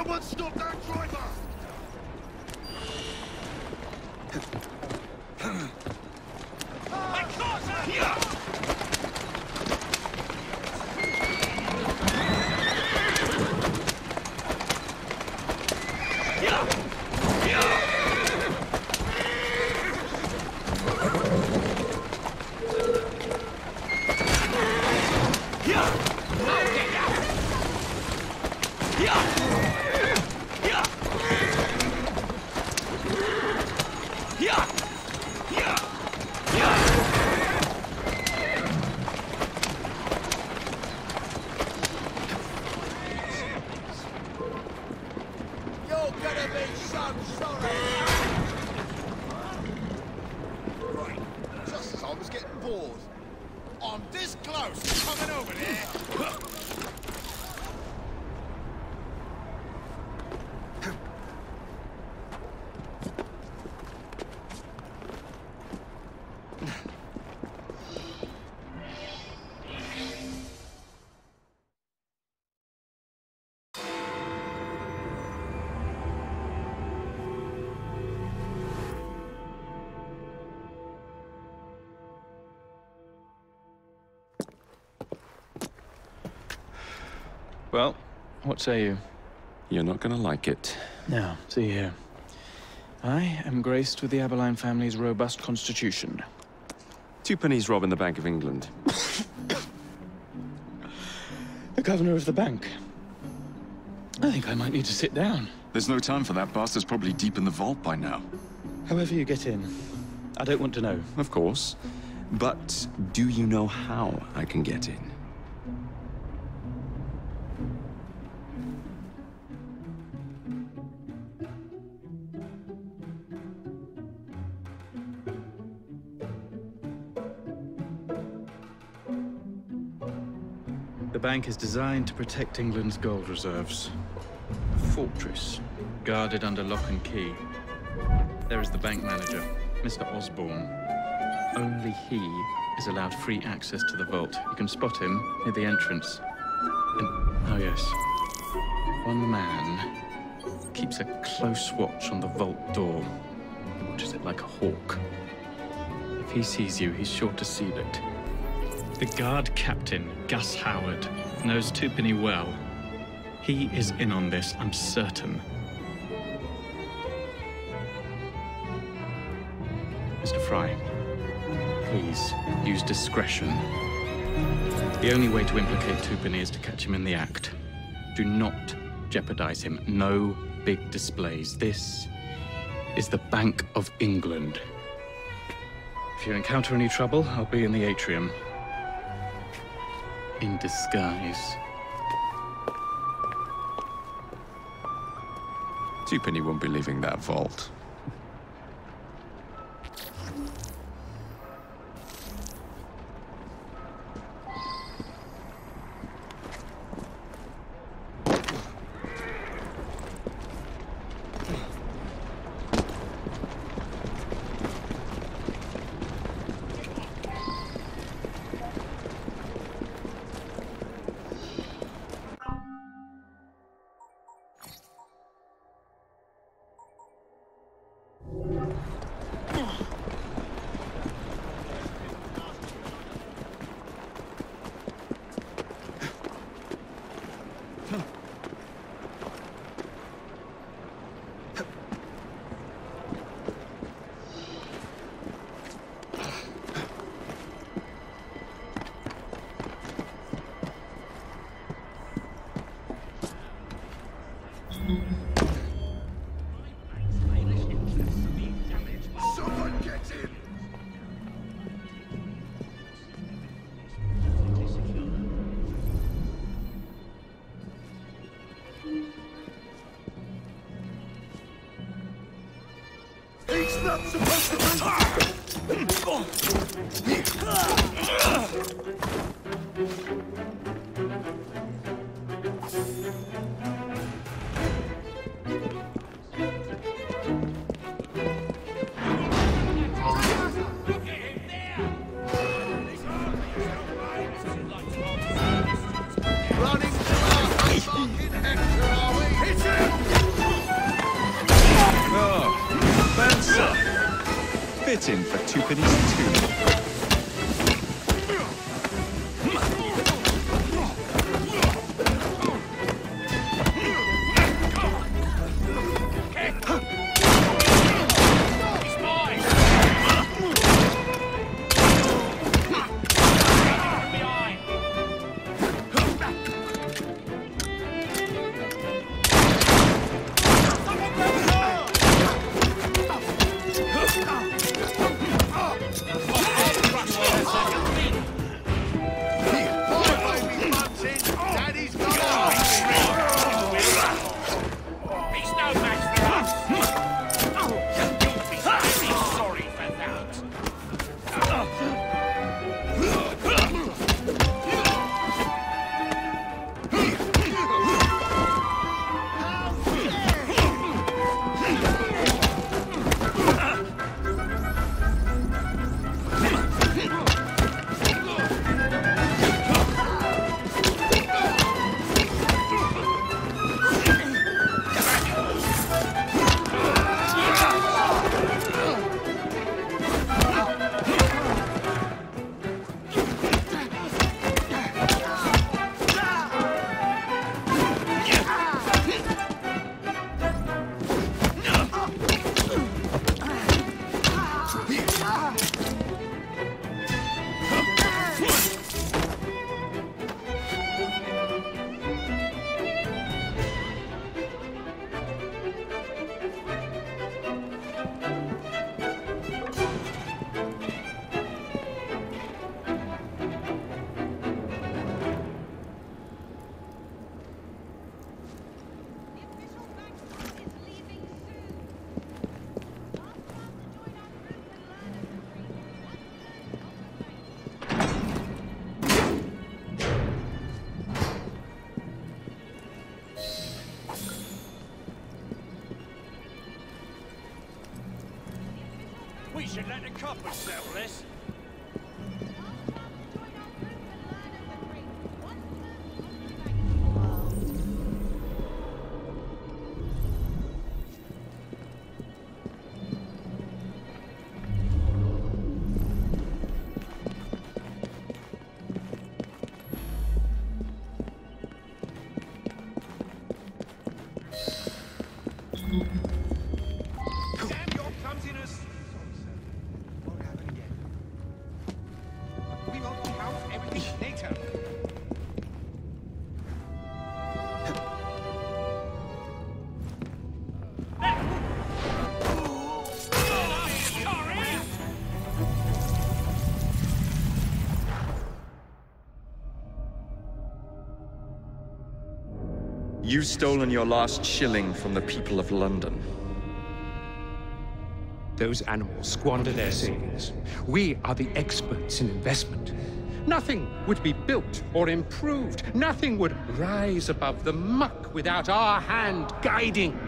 Someone stop that driver! Well, what say you? You're not gonna like it. Now, see here. I am graced with the Abberline family's robust constitution. Twopenny's robbing the Bank of England. The governor of the bank. I think I might need to sit down. There's no time for that. Bastard's probably deep in the vault by now. However you get in. I don't want to know. Of course. But do you know how I can get in? The bank is designed to protect England's gold reserves. A fortress, guarded under lock and key. There is the bank manager, Mr. Osborne. Only he is allowed free access to the vault. You can spot him near the entrance. And, oh yes, one man keeps a close watch on the vault door. He watches it like a hawk. If he sees you, he's sure to seal it. The guard captain, Gus Howard, knows Twopenny well. He is in on this, I'm certain. Mr. Frye, please use discretion. The only way to implicate Twopenny is to catch him in the act. Do not jeopardize him. No big displays. This is the Bank of England. If you encounter any trouble, I'll be in the atrium in disguise. Twopenny won't be leaving that vault. Fit should let You've stolen your last shilling from the people of London. Those animals squander their savings. We are the experts in investment. Nothing would be built or improved. Nothing would rise above the muck without our hand guiding.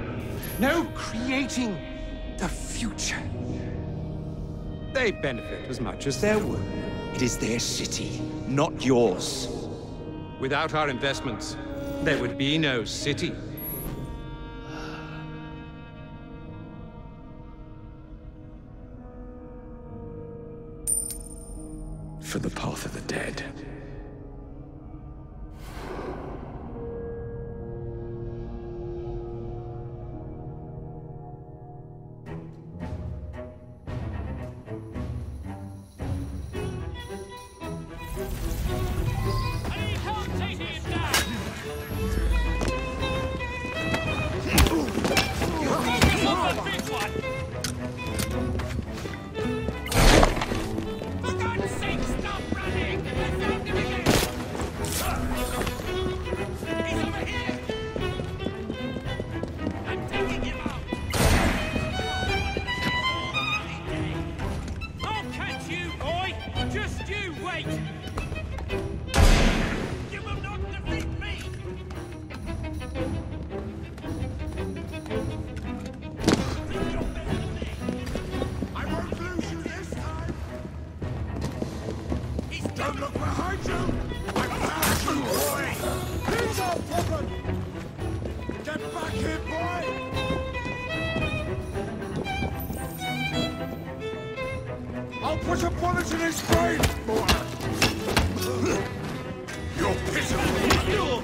No creating the future. They benefit as much as their work. It is their city, not yours. Without our investments, there would be no city. For the path of the dead. Behind you. I found you, boy. Here's our problem. Get back here, boy. I'll put a bullet in his brain! You're pitiful!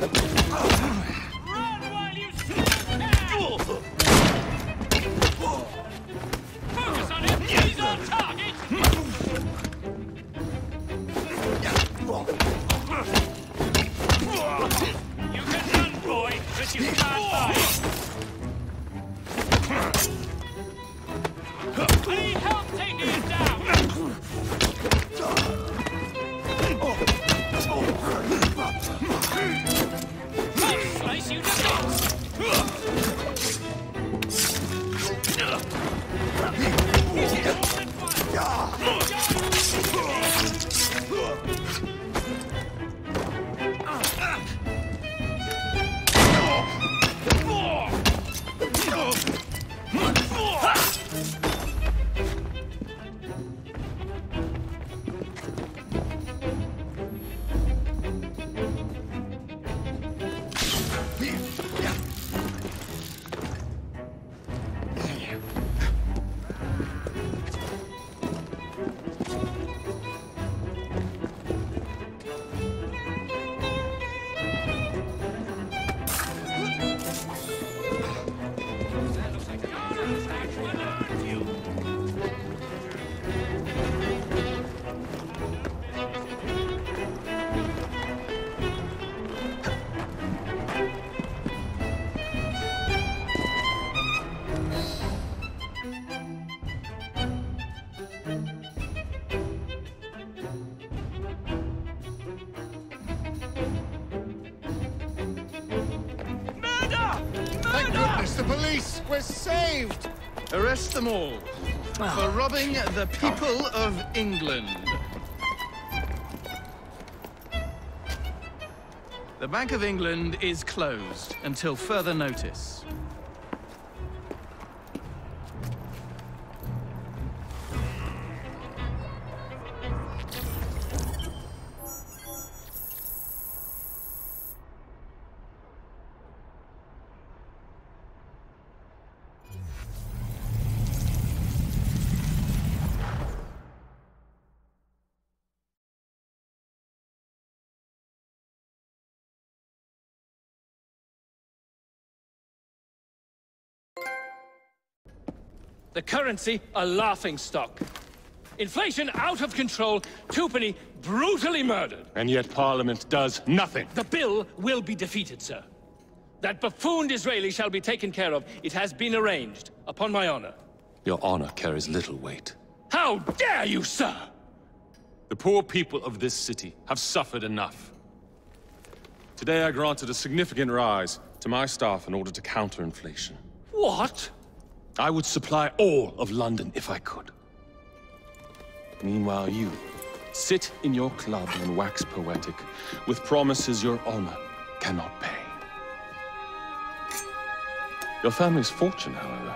Run Goodness the police! We're saved! Arrest them all ah. for robbing the people of England. The Bank of England is closed until further notice. The currency a laughing stock. Inflation out of control, Twopenny brutally murdered. And yet Parliament does nothing. The bill will be defeated, sir. That buffoon Disraeli shall be taken care of. It has been arranged, upon my honor. Your honor carries little weight. How dare you, sir! The poor people of this city have suffered enough. Today I granted a significant rise to my staff in order to counter inflation. What? I would supply all of London if I could. Meanwhile, you sit in your club and wax poetic with promises your honor cannot pay. Your family's fortune, however.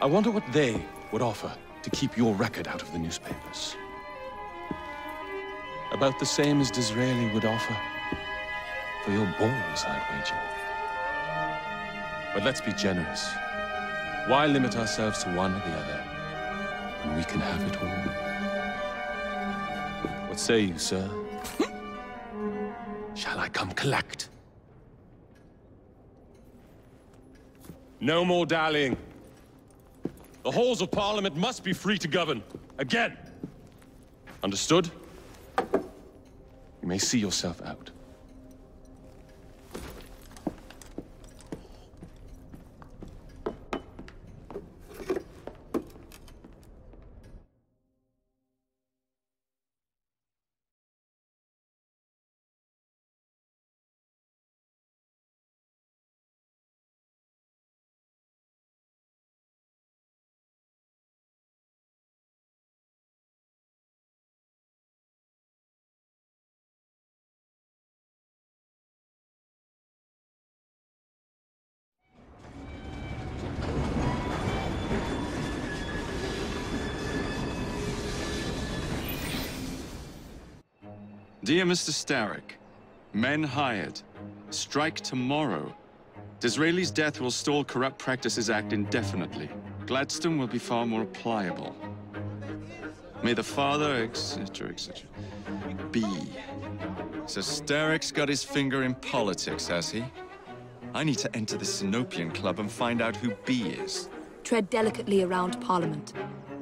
I wonder what they would offer to keep your record out of the newspapers. About the same as Disraeli would offer for your balls, I'd wager. But let's be generous. Why limit ourselves to one or the other when we can have it all? What say you, sir? Shall I come collect? No more dallying. The halls of Parliament must be free to govern. Again. Understood? You may see yourself out. Dear Mr. Starrick, Men hired. Strike tomorrow. Disraeli's death will stall Corrupt Practices Act indefinitely. Gladstone will be far more pliable. May the father, etc., etc. B. So Starrick's got his finger in politics, has he? I need to enter the Sinopian Club and find out who B is. Tread delicately around Parliament.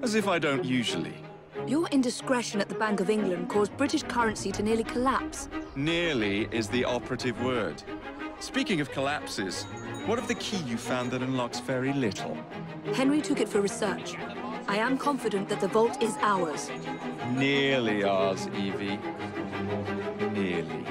As if I don't usually. Your indiscretion at the Bank of England caused British currency to nearly collapse. Nearly is the operative word. Speaking of collapses, what of the key you found that unlocks very little? Henry took it for research. I am confident that the vault is ours. Nearly ours, Evie. Nearly.